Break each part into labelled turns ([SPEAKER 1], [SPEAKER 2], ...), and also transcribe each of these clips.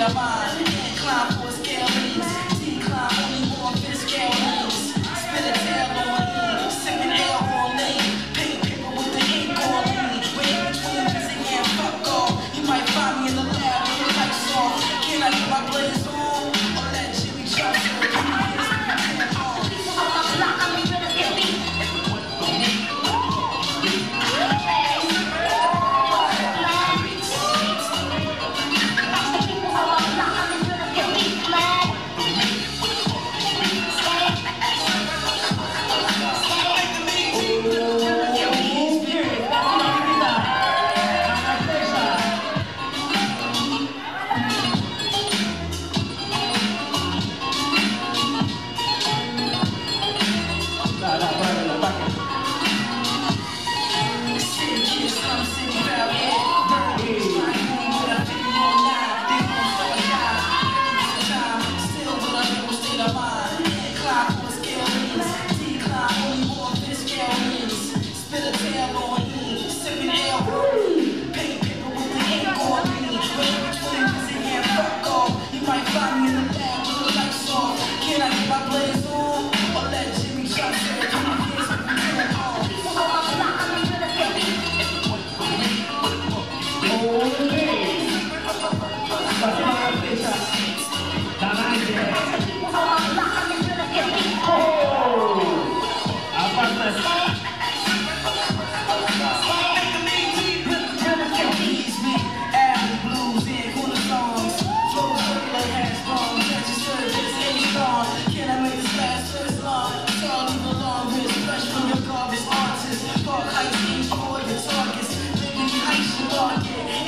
[SPEAKER 1] naman.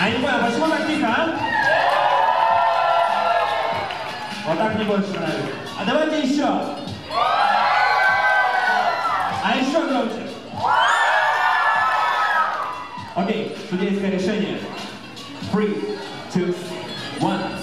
[SPEAKER 1] А не понял, почему так тихо, а? Вот так мне больше нравится. А давайте еще. А еще громче. Окей, судейское решение. Three, two, one.